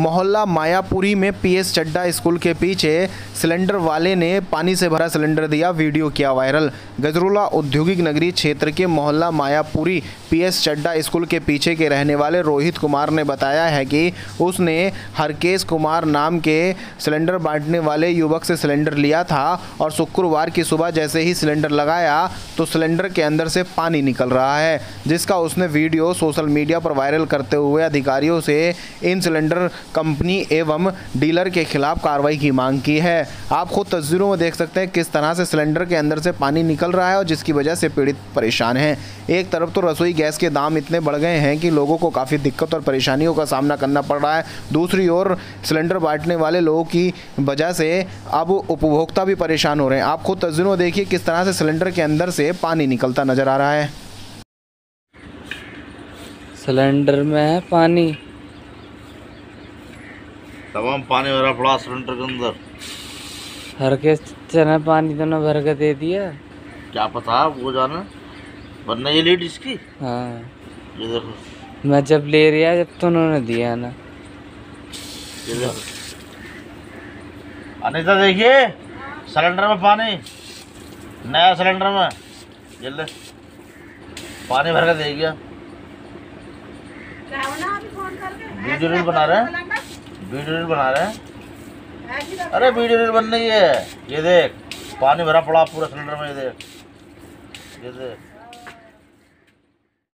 मोहल्ला मायापुरी में पीएस चड्डा स्कूल के पीछे सिलेंडर वाले ने पानी से भरा सिलेंडर दिया, वीडियो किया वायरल। गजरूला औद्योगिक नगरी क्षेत्र के मोहल्ला मायापुरी पीएस चड्डा स्कूल के पीछे के रहने वाले रोहित कुमार ने बताया है कि उसने हरकेश कुमार नाम के सिलेंडर बांटने वाले युवक से सिलेंडर लिया था और शुक्रवार की सुबह जैसे ही सिलेंडर लगाया तो सिलेंडर के अंदर से पानी निकल रहा है, जिसका उसने वीडियो सोशल मीडिया पर वायरल करते हुए अधिकारियों से इन सिलेंडर कंपनी एवं डीलर के खिलाफ कार्रवाई की मांग की है। आप खुद तस्वीरों में देख सकते हैं किस तरह से सिलेंडर के अंदर से पानी निकल रहा है और जिसकी वजह से पीड़ित परेशान हैं। एक तरफ़ तो रसोई गैस के दाम इतने बढ़ गए हैं कि लोगों को काफ़ी दिक्कत और परेशानियों का सामना करना पड़ रहा है। दूसरी ओर सिलेंडर बांटने वाले लोगों की वजह से अब उपभोक्ता भी परेशान हो रहे हैं। आप खुद तस्वीरों में देखिए किस तरह से सिलेंडर के अंदर से पानी निकलता नज़र आ रहा है। सिलेंडर में है पानी। तमाम पानी भरा पड़ा सिलेंडर के अंदर। हर के चना पानी तो न भर के दे दिया। क्या पता वो जाना? वरना ये लीड इसकी? हाँ। ये देखो। मैं जब ले रिया जब तो उन्होंने दिया ना। ये देखो। अनिता देखिए सिलेंडर में पानी। नया सिलेंडर में। ये ले। पानी भर के दे गया। वीडियो बना रहे हैं। वीडियो रील बना रहे हैं? अरे वीडियो रील बन रही है। ये देख, पानी भरा पड़ा, पूरा सिलेंडर में, ये देख। ये देख।